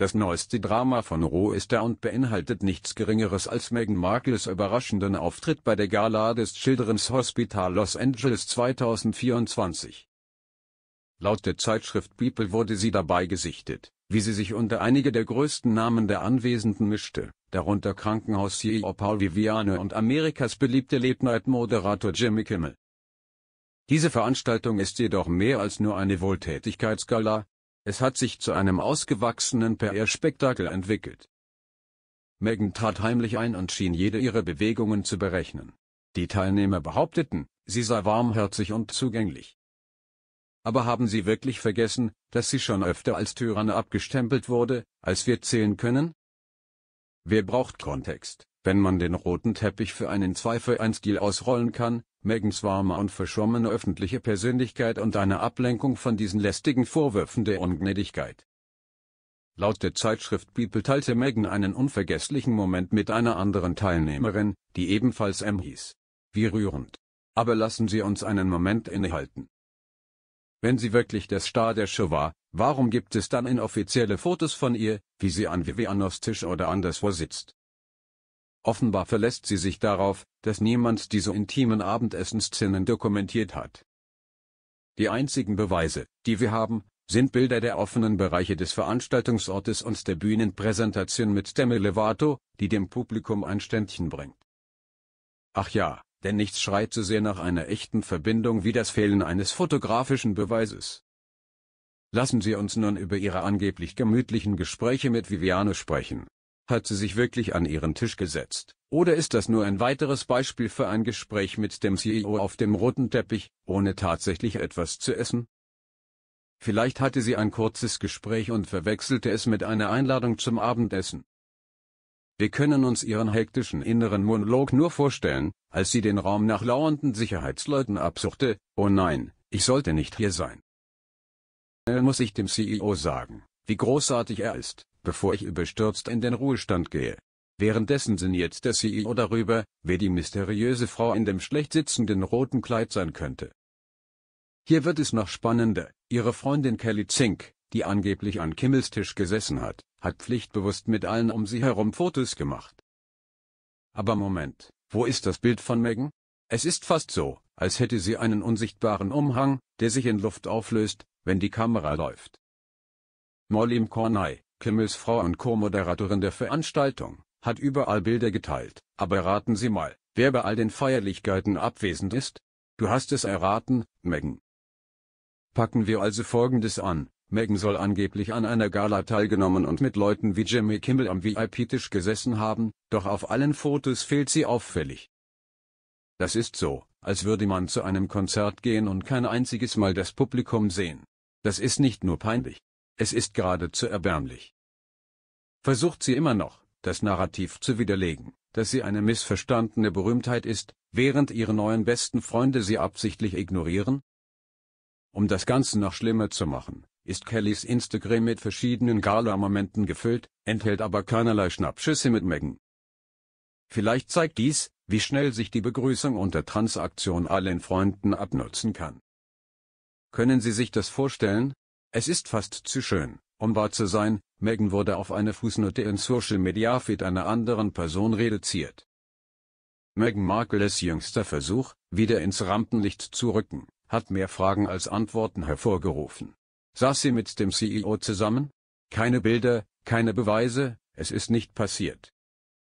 Das neueste Drama von Roh ist da und beinhaltet nichts Geringeres als Meghan Markles überraschenden Auftritt bei der Gala des Children's Hospital Los Angeles 2024. Laut der Zeitschrift People wurde sie dabei gesichtet, wie sie sich unter einige der größten Namen der Anwesenden mischte, darunter Krankenhaus-CEO Paul Viviane und Amerikas beliebter Late-Night-Moderator Jimmy Kimmel. Diese Veranstaltung ist jedoch mehr als nur eine Wohltätigkeitsgala, es hat sich zu einem ausgewachsenen PR-Spektakel entwickelt. Meghan trat heimlich ein und schien jede ihrer Bewegungen zu berechnen. Die Teilnehmer behaupteten, sie sei warmherzig und zugänglich. Aber haben sie wirklich vergessen, dass sie schon öfter als Tyranne abgestempelt wurde, als wir zählen können? Wer braucht Kontext, wenn man den roten Teppich für einen 2 für 1 Deal ausrollen kann, Megans warme und verschwommene öffentliche Persönlichkeit und eine Ablenkung von diesen lästigen Vorwürfen der Ungnädigkeit. Laut der Zeitschrift People teilte Meghan einen unvergesslichen Moment mit einer anderen Teilnehmerin, die ebenfalls M hieß. Wie rührend. Aber lassen Sie uns einen Moment innehalten. Wenn sie wirklich der Star der Show war, warum gibt es dann inoffizielle Fotos von ihr, wie sie an Vivianos Tisch oder anderswo sitzt? Offenbar verlässt sie sich darauf, dass niemand diese intimen Abendessensszenen dokumentiert hat. Die einzigen Beweise, die wir haben, sind Bilder der offenen Bereiche des Veranstaltungsortes und der Bühnenpräsentation mit Demi Lovato, die dem Publikum ein Ständchen bringt. Ach ja, denn nichts schreit so sehr nach einer echten Verbindung wie das Fehlen eines fotografischen Beweises. Lassen Sie uns nun über Ihre angeblich gemütlichen Gespräche mit Viviane sprechen. Hat sie sich wirklich an ihren Tisch gesetzt? Oder ist das nur ein weiteres Beispiel für ein Gespräch mit dem CEO auf dem roten Teppich, ohne tatsächlich etwas zu essen? Vielleicht hatte sie ein kurzes Gespräch und verwechselte es mit einer Einladung zum Abendessen. Wir können uns ihren hektischen inneren Monolog nur vorstellen, als sie den Raum nach lauernden Sicherheitsleuten absuchte, oh nein, ich sollte nicht hier sein. Er muss ich dem CEO sagen, wie großartig er ist bevor ich überstürzt in den Ruhestand gehe. Währenddessen sinniert der CEO darüber, wer die mysteriöse Frau in dem schlecht sitzenden roten Kleid sein könnte. Hier wird es noch spannender, ihre Freundin Kelly Zink, die angeblich an Kimmels Tisch gesessen hat, hat pflichtbewusst mit allen um sie herum Fotos gemacht. Aber Moment, wo ist das Bild von Megan? Es ist fast so, als hätte sie einen unsichtbaren Umhang, der sich in Luft auflöst, wenn die Kamera läuft. Molly Cornay, Kimmels Frau und Co-Moderatorin der Veranstaltung, hat überall Bilder geteilt. Aber raten Sie mal, wer bei all den Feierlichkeiten abwesend ist? Du hast es erraten, Megan. Packen wir also Folgendes an. Megan soll angeblich an einer Gala teilgenommen und mit Leuten wie Jimmy Kimmel am VIP-Tisch gesessen haben, doch auf allen Fotos fehlt sie auffällig. Das ist so, als würde man zu einem Konzert gehen und kein einziges Mal das Publikum sehen. Das ist nicht nur peinlich, es ist geradezu erbärmlich. Versucht sie immer noch, das Narrativ zu widerlegen, dass sie eine missverstandene Berühmtheit ist, während ihre neuen besten Freunde sie absichtlich ignorieren? Um das Ganze noch schlimmer zu machen, ist Kellys Instagram mit verschiedenen Gala-Momenten gefüllt, enthält aber keinerlei Schnappschüsse mit Megan. Vielleicht zeigt dies, wie schnell sich die Begrüßung unter Transaktion allen Freunden abnutzen kann. Können Sie sich das vorstellen? Es ist fast zu schön, um wahr zu sein, Megan wurde auf eine Fußnote in Social Media Feed einer anderen Person reduziert. Meghan Markles jüngster Versuch, wieder ins Rampenlicht zu rücken, hat mehr Fragen als Antworten hervorgerufen. Saß sie mit dem CEO zusammen? Keine Bilder, keine Beweise, es ist nicht passiert.